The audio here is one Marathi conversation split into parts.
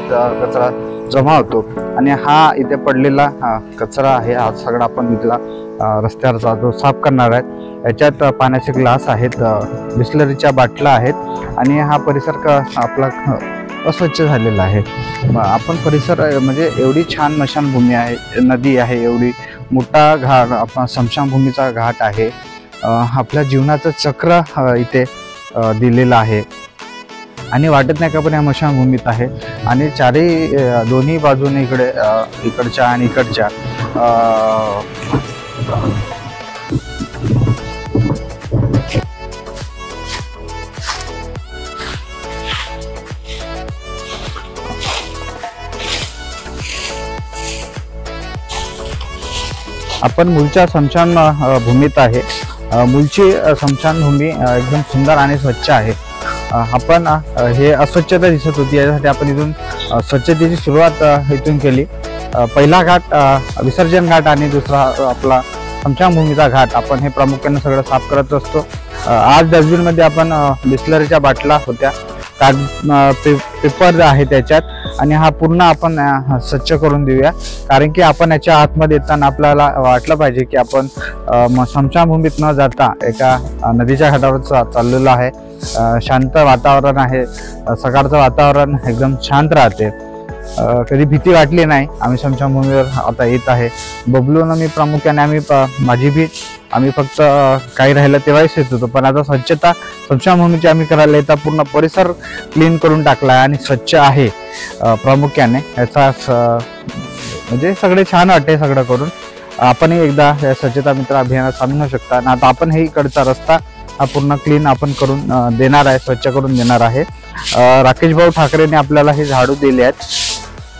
त्याच्यात कचरा जमा होतो. आणि हा इथे पडलेला कचरा आहे. हा सगळा आपण इथला रस्त्यावरचा जो साफ करणार आहे. याच्यात पाण्याचे ग्लास आहेत बिस्लरीच्या बाटल्या आहेत. आणि हा परिसर क- आपला अस्वच्छ झालेला आहे. आपण परिसर म्हणजे एवढी छान मशानभूमी आहे नदी आहे एवढी. मोठा घाट आपण स्मशानभूमीचा घाट आहे. आपल्या जीवनाचं चक्र इथे दिलेलं आहे. आणि वाटत नाही का पण या मशानभूमीत आहे. आणि चारही दोन्ही बाजूने इकडे इकडच्या आणि इकडच्या आपण मूलच्या स्मशान भूमीत आहे. मुलची स्मशानभूमी एकदम सुंदर आणि स्वच्छ आहे. आपण हे अस्वच्छता दिसत होती. यासाठी आपण इथून स्वच्छतेची सुरुवात इथून केली. पहिला घाट विसर्जन घाट आणि दुसरा आपला स्मशानभूमीचा घाट. आपण हे प्रामुख्याने सगळं साफ करत असतो. आज डस्टबिनमध्ये आपण बिस्लरीच्या बाटल्या होत्या. काग पे पेपर आहे त्याच्यात. आणि हा पूर्ण आपण स्वच्छ करून देऊया. कारण की आपण याच्या आतमध्ये येताना आपल्याला वाटलं पाहिजे की आपण अ, न जाता एका नदीच्या घाटावर चा- चाललेलो आहे. शांत वातावरण आहे. सकाळचं वातावरण एकदम शांत राहते. कधी भीती वाटली नाही. आम्ही स्मशानभूमीवर आता येत आहे. बबलून मी प्रामुख्याने आम्ही प- माझी भीत आम्ही फक्त काही राहिलं तेव्हाच येत होतो. पण आता स्वच्छता स्मशानभूमीची आम्ही करायला येता पूर्ण परिसर क्लीन करून टाकला आहे आणि स्वच्छ आहे प्रामुख्याने. याचा स- म्हणजे सगळे छान वाटते सगळं करून. आपणही एकदा या स्वच्छता मित्र अभियानात सामील होऊ शकता. आणि आता आपण हे इकडचा रस्ता हा पूर्ण क्लीन आपण करून देणार आहे स्वच्छ करून देणार आहे. राकेश भाऊ ठाकरेने आपल्याला हे झाडू दिले आहेत.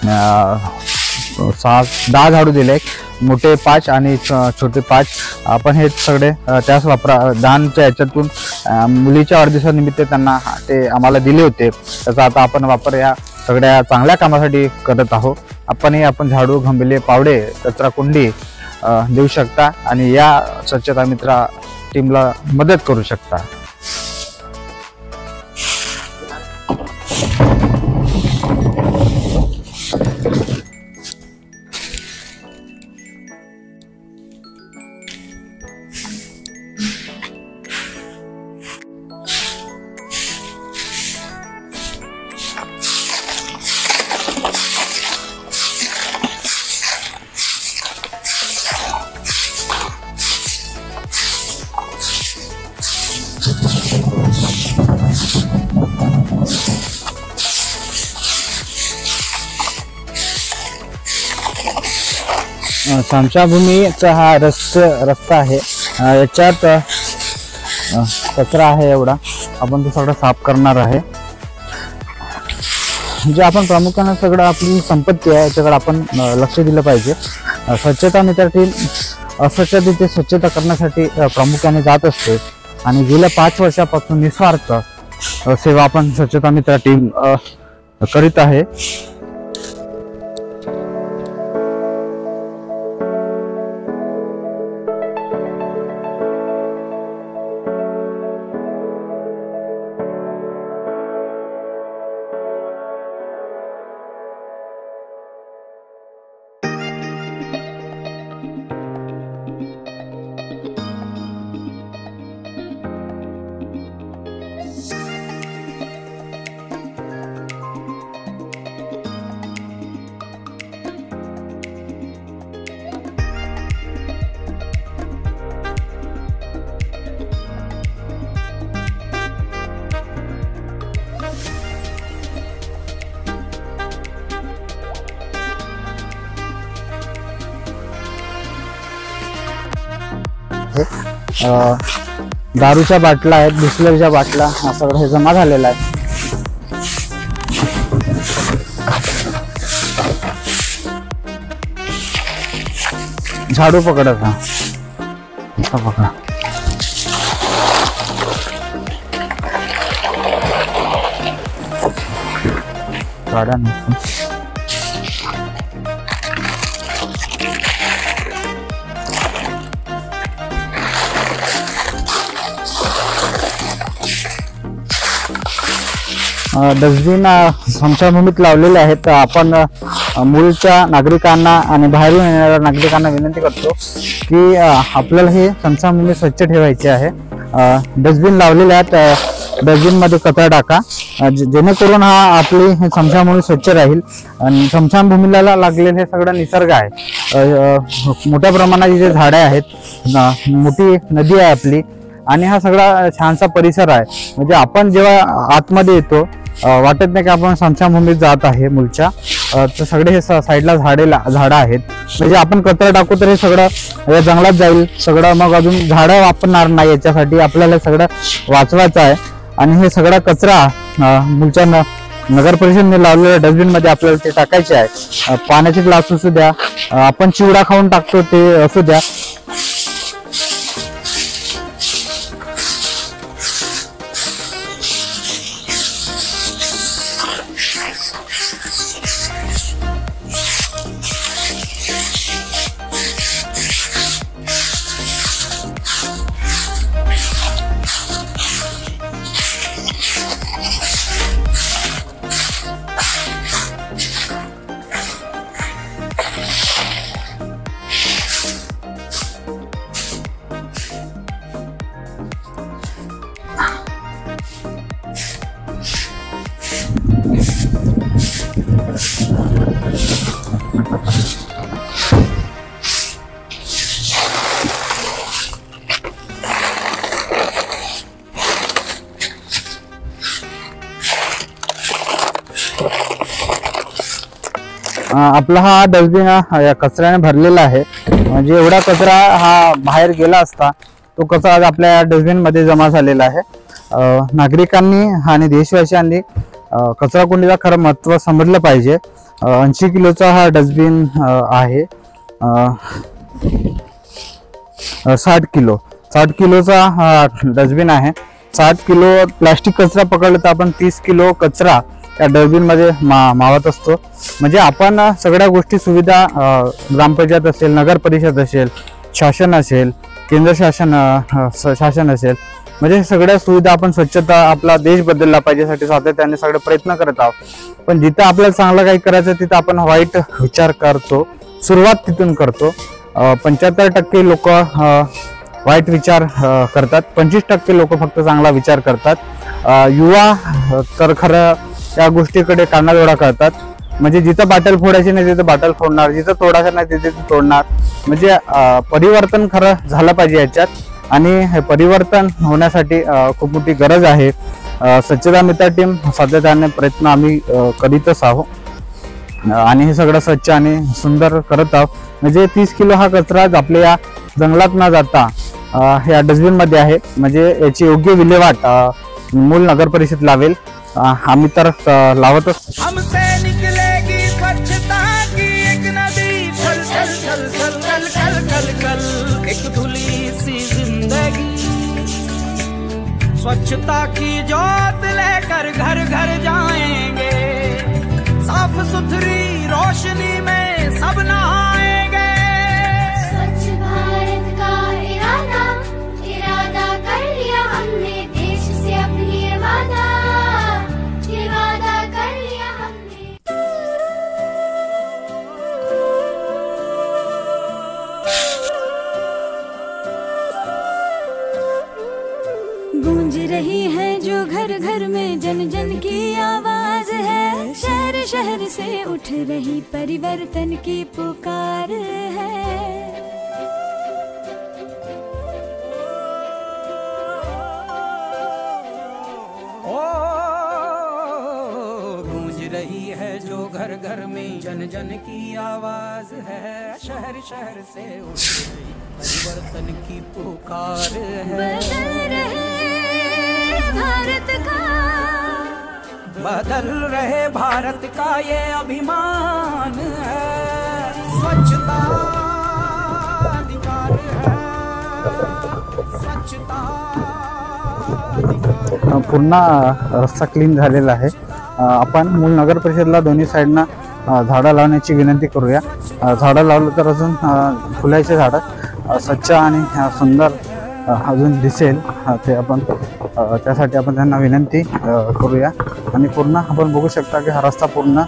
सहा दहा झाडू दिले. मोठे पाच आणि छोटे पाच. आपण हे सगळे त्याच वापरा दानच्या याच्यातून मुलीच्या वाढदिवसानिमित्त त्यांना ते आम्हाला दिले होते. त्याचा आता आपण वापर या सगळ्या चांगल्या कामासाठी करत आहोत. आपणही आपण झाडू घंबिले पावडे कचरा कुंडी देऊ शकता आणि या स्वच्छता मित्र टीमला मदत करू शकता. स्मशानभूमीचा हा रस्त रस्ता आहे. याच्यात कचरा आहे एवढा. आपण तो सगळं साफ करणार आहे. म्हणजे आपण प्रामुख्यानं सगळं आपली संपत्ती आहे याच्याकडे आपण लक्ष दिलं पाहिजे. स्वच्छता मित्र टीम अस्वच्छतेची स्वच्छता करण्यासाठी प्रामुख्याने जात असते. आणि गेल्या पाच वर्षापासून निस्वार्थ सेवा आपण स्वच्छता मित्र टीम करीत आहे. दारूच्या बाटल्या आहेत बिस्लरीच्या बाटल्या हा सगळं हे जमा झालेला आहे. झाडू पकडत हा पकडा. गाड्या नसतील. डस्टबिन स्मशानभूमीत लावलेले आहेत. आपण मूळच्या नागरिकांना आणि बाहेरून येणाऱ्या नागरिकांना विनंती करतो की आपल्याला हे स्मशानभूमी स्वच्छ ठेवायची आहे. डस्टबिन लावलेले आहेत डस्टबिनमध्ये कचरा टाका. जेणेकरून हा आपली हे स्मशानभूमी स्वच्छ राहील. आणि स्मशानभूमीला लागलेलं हे सगळं निसर्ग आहे. मोठ्या प्रमाणात इथे झाडे आहेत. मोठी नदी आहे आपली. आणि हा सगळा छानसा परिसर आहे. म्हणजे आपण जेव्हा आतमध्ये येतो वाटत नाही की आपण स्मशानभूमीत जात आहे मुलच्या. तर सगळे हे साईडला झाडे ला- झाडं आहेत. म्हणजे आपण कचरा टाकू तर हे सगळं या जंगलात जाईल. सगळं मग अजून झाडं वापरणार नाही याच्यासाठी आपल्याला सगळं वाचवायचं आहे. आणि हे सगळा कचरा मुलच्या न नगर परिषदने लावलेल्या डस्टबिनमध्ये आपल्याला ते टाकायचे आहे. पाण्याची पाण्याचे ग्लास असू द्या आपण चिवडा खाऊन टाकतो ते असू द्या. आपला हा डस्टबिन हा या कचऱ्याने भरलेला आहे. म्हणजे एवढा कचरा हा बाहेर गेला असता तो कचरा आज आपल्या डस्टबिनमध्ये जमा झालेला आहे. नागरिकांनी आणि देशवासियांनी कचरा कुंडीला खरं महत्त्व समजलं पाहिजे. ऐंशी किलोचा हा डस्टबिन आहे. साठ किलो. साठ किलोचा हा डस्टबिन आहे. साठ किलो प्लास्टिक कचरा पकडला तर आपण तीस किलो कचरा त्या डस्टबिनमध्ये मा मावत असतो. म्हणजे आपण सगळ्या गोष्टी सुविधा ग्रामपंचायत असेल नगर परिषद असेल शासन असेल केंद्र शासन स- शासन असेल म्हणजे सगळ्या सुविधा आपण स्वच्छता आपला देश बदलला पाहिजेसाठी सातत्याने सगळे प्रयत्न करत आहोत. पण जिथं आपल्याला चांगलं काही करायचं तिथं आपण वाईट विचार करतो. सुरुवात तिथून करतो. पंच्याहत्तर टक्के लोक वाईट विचार करतात. पंचवीस टक्के लोक फक्त चांगला विचार करतात. युवा तर खरं त्या गोष्टीकडे कानाजोडा करतात. म्हणजे जिथं बाटल फोडायची नाही तिथं बाटल फोडणार. जिथं तोडायचं नाही तिथे तोडणार. म्हणजे परिवर्तन खरं झालं पाहिजे याच्यात. आणि हे परिवर्तन होण्यासाठी खूप मोठी गरज आहे. स्वच्छता मित्र टीम सातत्याने प्रयत्न आम्ही करीतच आहोत. आणि हे सगळं स्वच्छ आणि सुंदर करत आहोत. म्हणजे तीस किलो हा कचराच आपल्या या जंगलात न जाता या डस्टबिनमध्ये आहे. म्हणजे याची योग्य विल्हेवाट मूल नगर परिषद लावेल. आम्ही तो लावतच. स्वच्छता की जोत लेकर घर घर जाएँगे। साफ़ सुथरी रोशनी में जन जन की आवाज़ है। शहर शहर से उठ रही परिवर्तन की पुकार है। गूंज रही है जो घर घर में जन जन की आवाज़ है। शहर शहर से उठ रही परिवर्तन की पुकार है। बदल रहे भारत का ये अभिमान है। स्वच्छता अधिकार है। स्वच्छता पूर्ण रस्ता क्लीन झालेला आहे. आपण मूल नगर परिषदला दोन्ही साईडना झाडं लावण्याची विनंती करूया. झाडं लावलं तर अजून अ, फुलाचे झाडं स्वच्छ आणि सुंदर अजून दिसेल. ते आपण त्यासाठी आपण त्यांना विनंती करूया. आणि पूर्ण आपण बघू शकता की हा रस्ता पूर्ण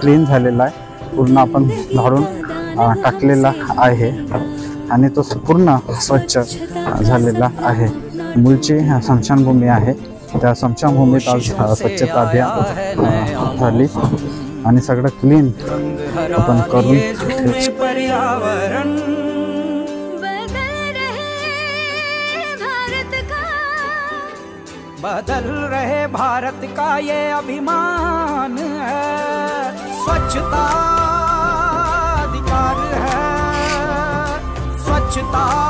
क्लीन झालेला आहे. पूर्ण आपण झाडून टाकलेला आहे. आणि तो पूर्ण स्वच्छ झालेला आहे. मूळची स्मशानभूमी आहे. त्या स्मशानभूमीत आज स्वच्छता अभियान झाली. आणि सगळं क्लीन आपण करून बदल रहे भारत का ये अभिमान है। स्वच्छता अधिकार है। स्वच्छता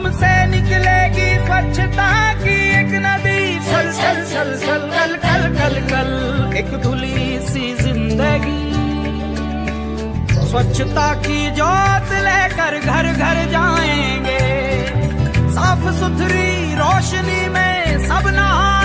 हमसे निकलेगी स्वच्छता की एक नदी। छल छल छल छल, कल कल कल कल, एक धुली सी ज़िंदगी। स्वच्छता की जोत लेकर घर घर जाएँगे। साफ़ सुथरी रोशनी में सब नहा